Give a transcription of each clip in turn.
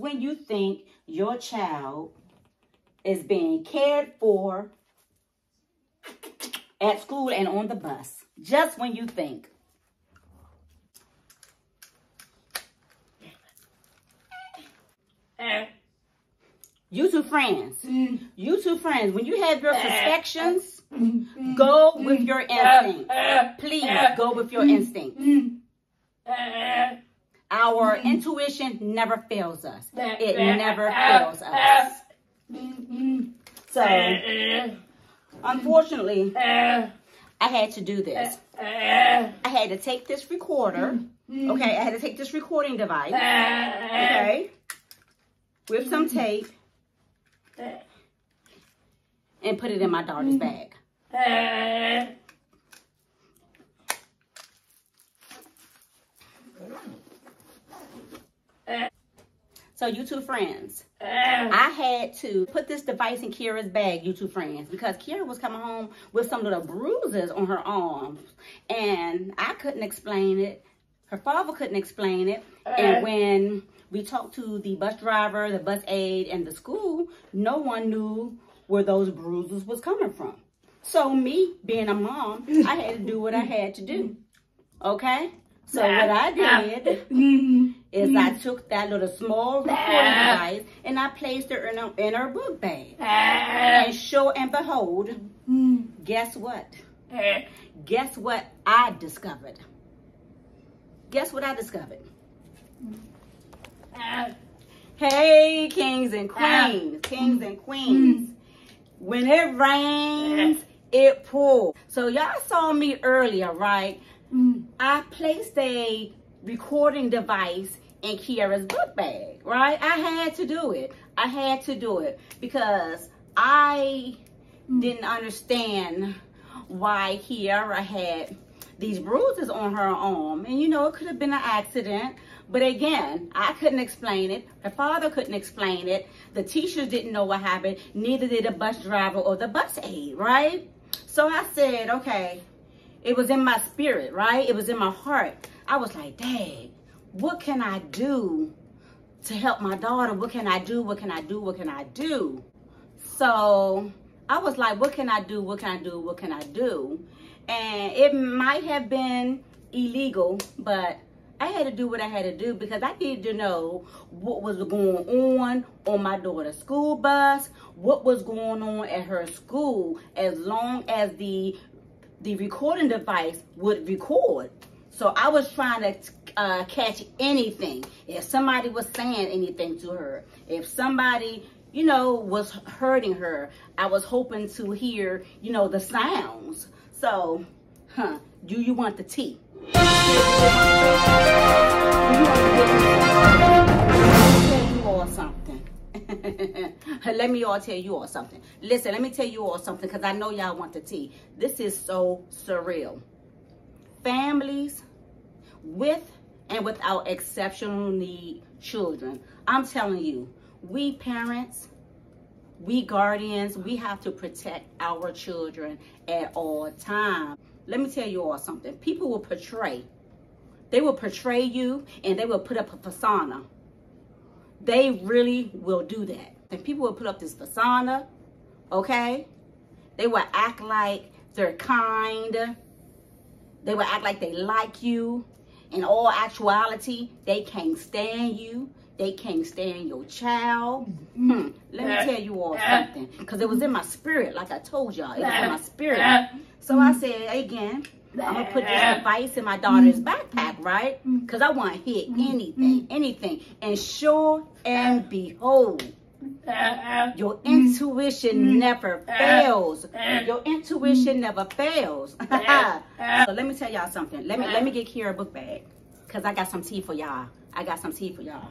when you think your child is being cared for at school and on the bus. Just when you think. YouTube friends. Mm. YouTube friends. When you have your suspicions, mm. go with your mm. instinct. Please go with your instinct. Our intuition never fails us. It never fails us. So, unfortunately, I had to do this. I had to take this recorder. Okay, I had to take this recording device. Okay, with some tape. And put it in my daughter's bag. So YouTube friends, uh. I had to put this device in Kiara's bag, YouTube friends, because Kiara was coming home with some little bruises on her arms. And I couldn't explain it. Her father couldn't explain it. And uh. when we talked to the bus driver, the bus aide, and the school, no one knew where those bruises was coming from. So me, being a mom, I had to do what I had to do. Okay? So what I did mm-hmm. is I mm-hmm. took that little small recording device and I placed it in her, in her book bag. And sure and behold, mm-hmm. guess what? Guess what I discovered? Guess what I discovered? Hey, kings and queens, kings and queens. When it rains, it pours. So y'all saw me earlier, right? Mm. I placed a recording device in Kiara's book bag, right? I had to do it. I had to do it because I mm. didn't understand why Kiara had these bruises on her arm. And you know, it could have been an accident. But again, I couldn't explain it. Her father couldn't explain it. The teachers didn't know what happened. Neither did the bus driver or the bus aide, right? So I said, okay, it was in my spirit, right? It was in my heart. I was like, dang, what can I do to help my daughter? What can I do? What can I do? What can I do? So I was like, what can I do? What can I do? What can I do? And it might have been illegal, but I had to do what I had to do because I needed to know what was going on on my daughter's school bus, what was going on at her school, as long as the the recording device would record. So I was trying to uh, catch anything. If somebody was saying anything to her, if somebody, you know, was hurting her, I was hoping to hear, you know, the sounds. So, huh, do you want the tea? Let me all tell you all something. Listen, let me tell you all something because I know y'all want the tea. This is so surreal. Families with and without exceptional need children. I'm telling you, we parents, we guardians, we have to protect our children at all times. Let me tell you all something. People will portray. They will portray you and they will put up a persona. They really will do that. And people will put up this persona, okay? They will act like they're kind. They will act like they like you. In all actuality, they can't stand you. They can't stand your child. Hmm. Let me tell you all something. Because it was in my spirit, like I told y'all. It was in my spirit. So I said, again, I'm going to put this device in my daughter's backpack, right? Because I want to hit anything, anything. And sure and behold, Uh, uh, your intuition mm, uh, mm. never fails. Your intuition never fails. so let me tell y'all something. Let me let me get Kiara a book bag. Cause I got some tea for y'all. I got some tea for y'all.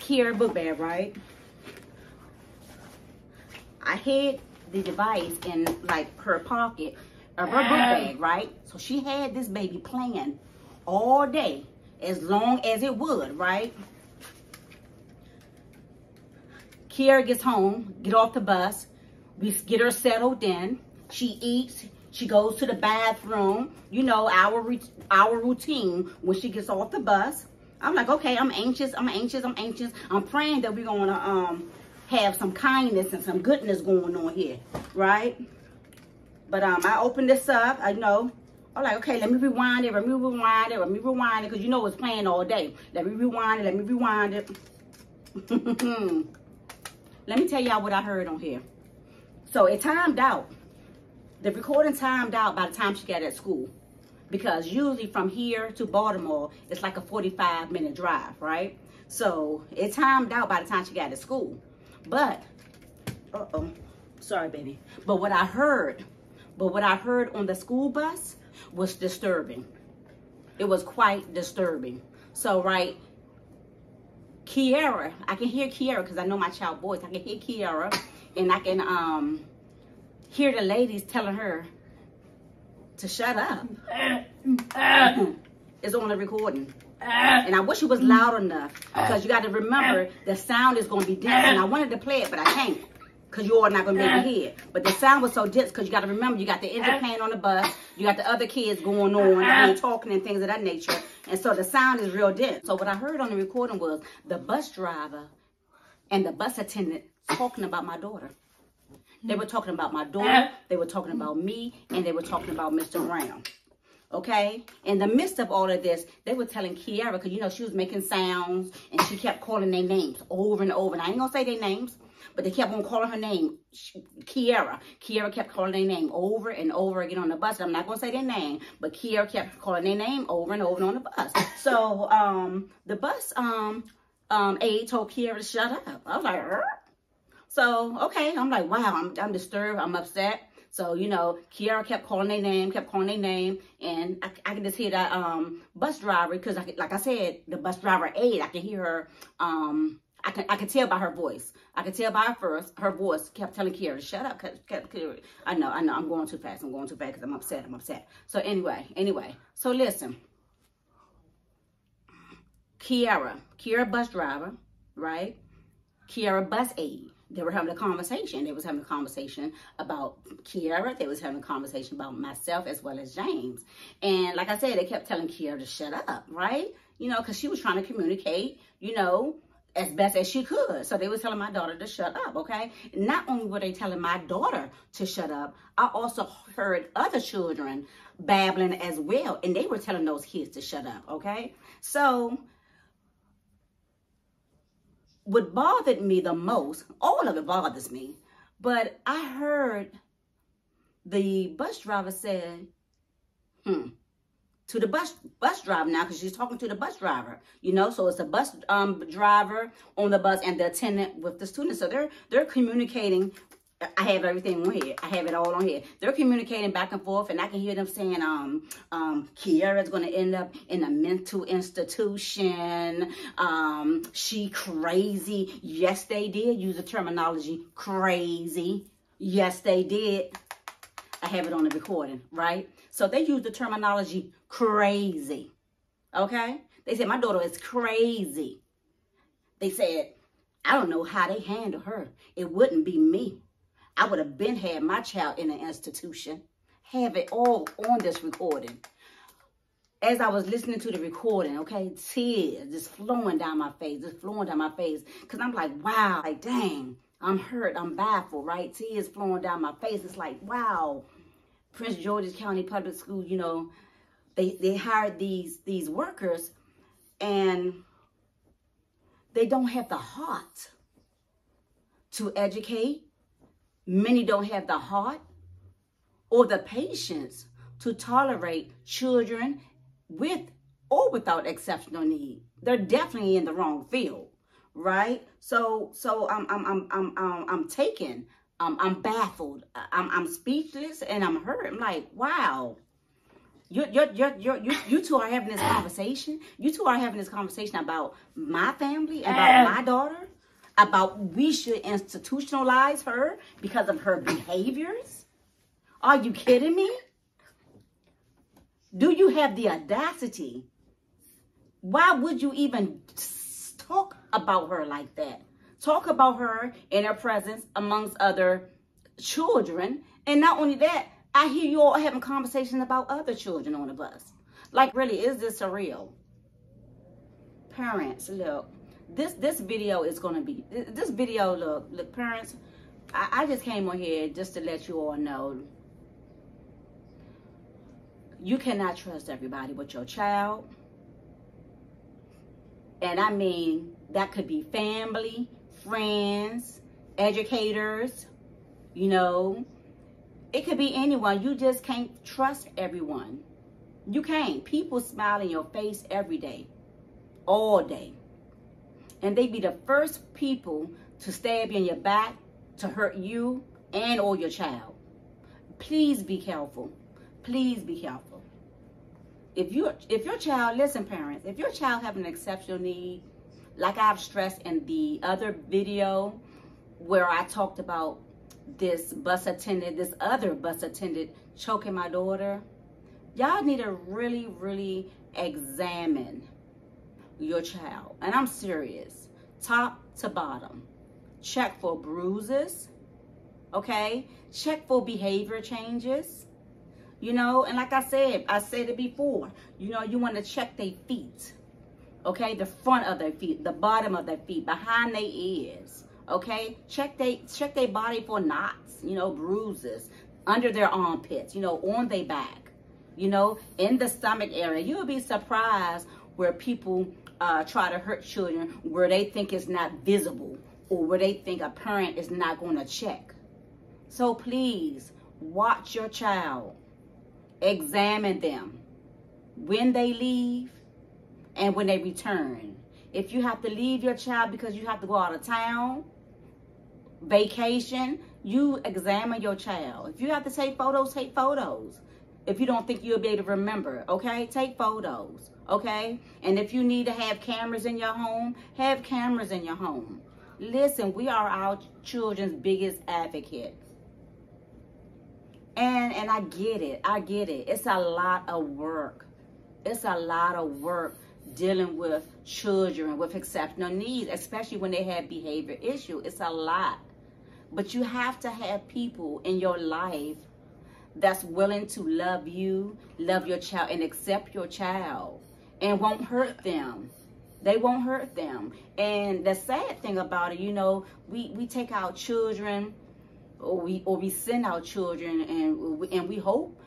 Kiara book bag, right? I hid the device in like her pocket of her book bag, right? So she had this baby playing all day as long as it would, right? Kiara gets home, get off the bus. We get her settled in. She eats. She goes to the bathroom, you know, our our routine when she gets off the bus. I'm like, okay, I'm anxious, I'm anxious, I'm anxious. I'm praying that we're gonna um have some kindness and some goodness going on here, right? But um, I opened this up. I know. I'm like, okay, let me rewind it. Let me rewind it. Let me rewind it because you know it's playing all day. Let me rewind it. Let me rewind it. let me tell y'all what I heard on here. So it timed out. The recording timed out by the time she got at school. Because usually from here to Baltimore, it's like a 45 minute drive, right? So it timed out by the time she got to school. But, uh-oh, sorry, baby. But what I heard, but what I heard on the school bus was disturbing. It was quite disturbing. So, right, Kiara, I can hear Kiara because I know my child voice. I can hear Kiara and I can um hear the ladies telling her to shut up. it's on the recording. And I wish it was loud enough because you got to remember the sound is going to be. And I wanted to play it, but I can't because you are not going to be able to hear it. Uh-huh. But the sound was so dense because you got to remember you got the engine uh-huh. playing on the bus. You got the other kids going on and uh-huh. talking and things of that nature. And so the sound is real dense. So what I heard on the recording was the bus driver and the bus attendant talking about my daughter. They were talking about my daughter, they were talking about me, and they were talking about Mr. Brown. Okay? In the midst of all of this, they were telling Kiara, because you know she was making sounds and she kept calling their names over and over. And I ain't gonna say their names, but they kept on calling her name, Kiara. Kiara kept calling their name over and over again on the bus. I'm not gonna say their name, but Kiara kept calling their name over and over on the bus. So um the bus um um aide told Kiara to shut up. I was like, er? So, okay, I'm like, wow, I'm, I'm disturbed, I'm upset. So, you know, Kiara kept calling their name, kept calling their name, and I, I can just hear that um, bus driver, because I, like I said, the bus driver aide, I can hear her, um, I can I can tell by her voice. I could tell by her first, her voice kept telling Kiara to shut up. Kept, kept, I know, I know, I'm going too fast. I'm going too fast because I'm upset. I'm upset. So anyway, anyway, so listen. Kiara, Kiara bus driver, right? Kiara bus aide they were having a conversation. They was having a conversation about Kiara. They was having a conversation about myself as well as James. And like I said, they kept telling Kiara to shut up, right? You know, because she was trying to communicate, you know, as best as she could. So they were telling my daughter to shut up, okay? Not only were they telling my daughter to shut up, I also heard other children babbling as well. And they were telling those kids to shut up, okay? So what bothered me the most, all of it bothers me, but I heard the bus driver said, hmm, to the bus bus driver now because she's talking to the bus driver you know so it's a bus um driver on the bus and the attendant with the students so they're they're communicating I have everything on here. I have it all on here. They're communicating back and forth, and I can hear them saying, um, um, Kiara's going to end up in a mental institution. Um, she crazy. Yes, they did use the terminology crazy. Yes, they did. I have it on the recording, right? So they use the terminology crazy. Okay? They said, my daughter is crazy. They said, I don't know how they handle her. It wouldn't be me. I would have been had my child in an institution. Have it all on this recording. As I was listening to the recording, okay, tears just flowing down my face, just flowing down my face. Because I'm like, wow, like, dang, I'm hurt, I'm baffled, right? Tears flowing down my face. It's like, wow, Prince George's County Public School, you know, they, they hired these, these workers and they don't have the heart to educate, Many don't have the heart or the patience to tolerate children with or without exceptional need. They're definitely in the wrong field, right? So, so I'm, I'm, I'm, I'm, I'm, I'm taken. Um, I'm baffled. I'm, I'm speechless and I'm hurt. I'm like, wow. You, you, you, you, you, you two are having this conversation. You two are having this conversation about my family, about my daughter about we should institutionalize her because of her behaviors? Are you kidding me? Do you have the audacity? Why would you even talk about her like that? Talk about her in her presence amongst other children. And not only that, I hear you all having conversations about other children on the bus. Like, really, is this surreal? Parents, look, this this video is gonna be this video. Look, look, parents. I, I just came on here just to let you all know. You cannot trust everybody with your child. And I mean, that could be family, friends, educators, you know. It could be anyone. You just can't trust everyone. You can't. People smile in your face every day, all day. And they be the first people to stab you in your back, to hurt you and or your child. Please be careful. Please be careful. If you if your child, listen parents, if your child have an exceptional need, like I've stressed in the other video where I talked about this bus attendant, this other bus attendant choking my daughter, y'all need to really, really examine your child. And I'm serious, top to bottom. Check for bruises, okay? Check for behavior changes, you know? And like I said, I said it before, you know, you want to check their feet, okay? The front of their feet, the bottom of their feet, behind their ears, okay? Check they check their body for knots, you know, bruises, under their armpits, you know, on their back, you know, in the stomach area. You'll be surprised where people uh, try to hurt children where they think it's not visible or where they think a parent is not going to check. So please watch your child, examine them when they leave and when they return. If you have to leave your child because you have to go out of town, vacation, you examine your child. If you have to take photos, take photos. If you don't think you'll be able to remember, okay, take photos, okay? And if you need to have cameras in your home, have cameras in your home. Listen, we are our children's biggest advocate. And and I get it. I get it. It's a lot of work. It's a lot of work dealing with children with exceptional needs, especially when they have behavior issue. It's a lot. But you have to have people in your life that's willing to love you, love your child, and accept your child and won't hurt them. They won't hurt them. And the sad thing about it, you know, we, we take our children or we or we send our children and we, and we hope,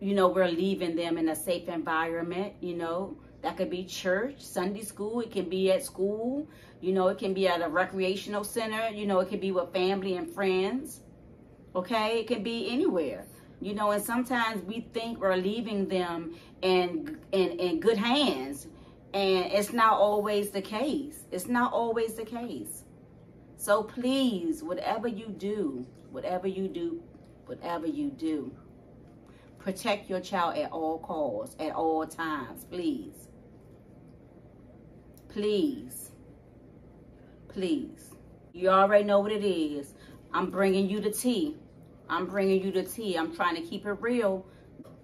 you know, we're leaving them in a safe environment, you know. That could be church, Sunday school, it can be at school, you know, it can be at a recreational center, you know, it can be with family and friends. Okay? It can be anywhere you know, and sometimes we think we're leaving them in, in, in good hands. And it's not always the case. It's not always the case. So please, whatever you do, whatever you do, whatever you do, protect your child at all costs, at all times, please. Please. Please. You already know what it is. I'm bringing you the tea. I'm bringing you the tea. I'm trying to keep it real.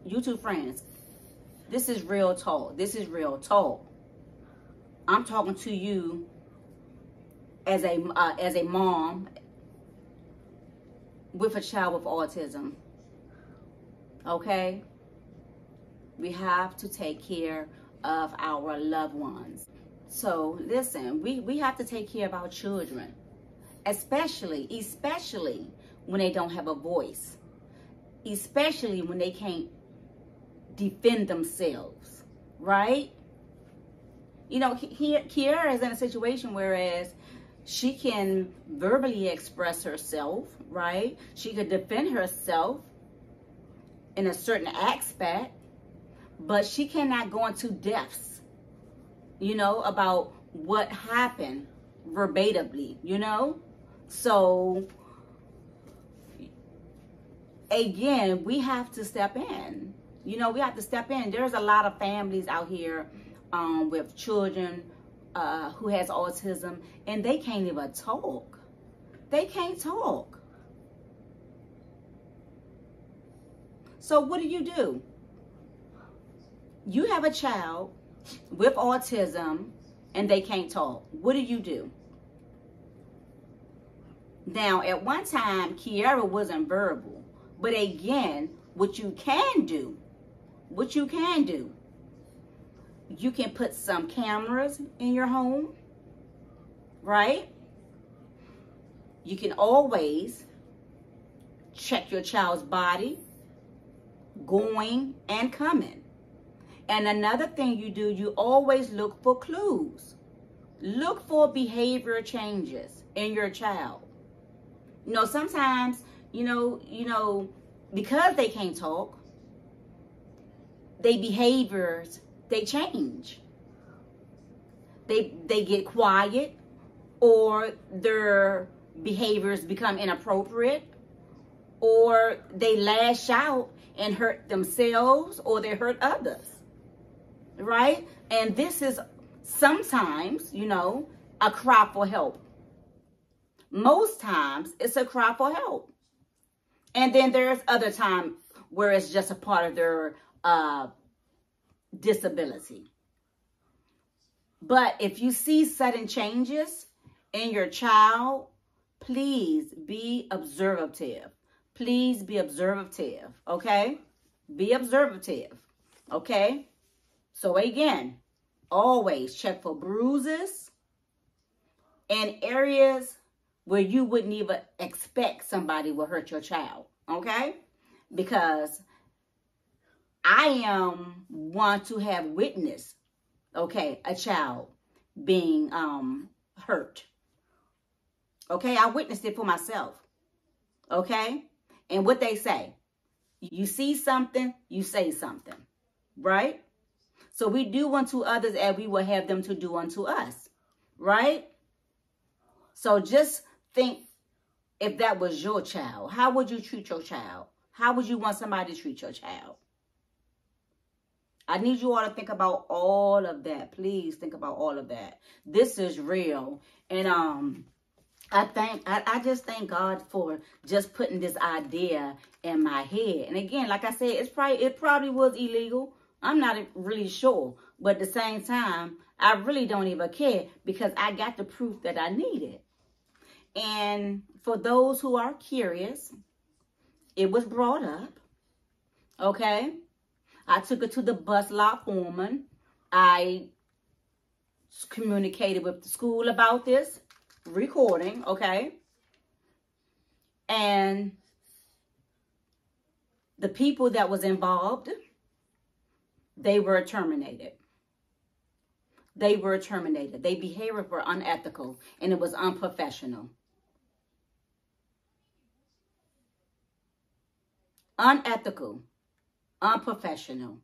YouTube friends, this is real talk. This is real talk. I'm talking to you as a uh, as a mom with a child with autism. Okay? We have to take care of our loved ones. So listen, we, we have to take care of our children, especially, especially when they don't have a voice, especially when they can't defend themselves, right? You know, Kiara is in a situation whereas she can verbally express herself, right? She could defend herself in a certain aspect, but she cannot go into depths, you know, about what happened verbatimly, you know? So again, we have to step in. You know, we have to step in. There's a lot of families out here um, with children uh, who has autism, and they can't even talk. They can't talk. So what do you do? You have a child with autism and they can't talk. What do you do? Now, at one time, Kiara wasn't verbal But again, what you can do, what you can do, you can put some cameras in your home, right? You can always check your child's body going and coming. And another thing you do, you always look for clues. Look for behavior changes in your child. You know, sometimes, you know, you know, because they can't talk, their behaviors, they change. They they get quiet or their behaviors become inappropriate or they lash out and hurt themselves or they hurt others. Right? And this is sometimes, you know, a cry for help. Most times it's a cry for help. And then there's other time where it's just a part of their uh, disability. But if you see sudden changes in your child, please be observative. Please be observative, okay? Be observative, okay? So again, always check for bruises and areas where you wouldn't even expect somebody will hurt your child, okay? Because I am one to have witnessed, okay, a child being um hurt. Okay, I witnessed it for myself. Okay? And what they say, you see something, you say something. Right? So we do unto others as we will have them to do unto us. Right? So just think if that was your child, how would you treat your child? How would you want somebody to treat your child? I need you all to think about all of that. Please think about all of that. This is real. And um I thank I, I just thank God for just putting this idea in my head. And again, like I said, it's probably it probably was illegal. I'm not really sure. But at the same time, I really don't even care because I got the proof that I needed. And for those who are curious, it was brought up. Okay. I took it to the bus lot foreman. I communicated with the school about this recording, okay? And the people that was involved, they were terminated. They were terminated. Their behavior were unethical and it was unprofessional. Unethical, unprofessional.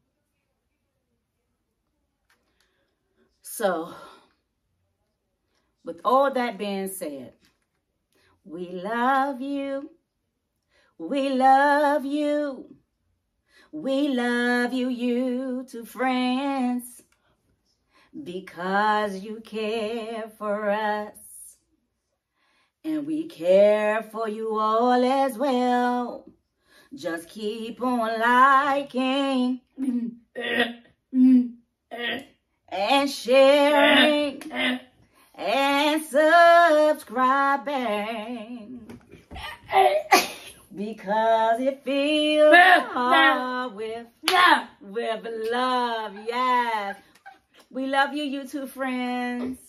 So, with all that being said, we love you. We love you. We love you, YouTube friends, because you care for us. And we care for you all as well. Just keep on liking and sharing and subscribing because it feels hard with, with love. Yes. We love you, YouTube friends.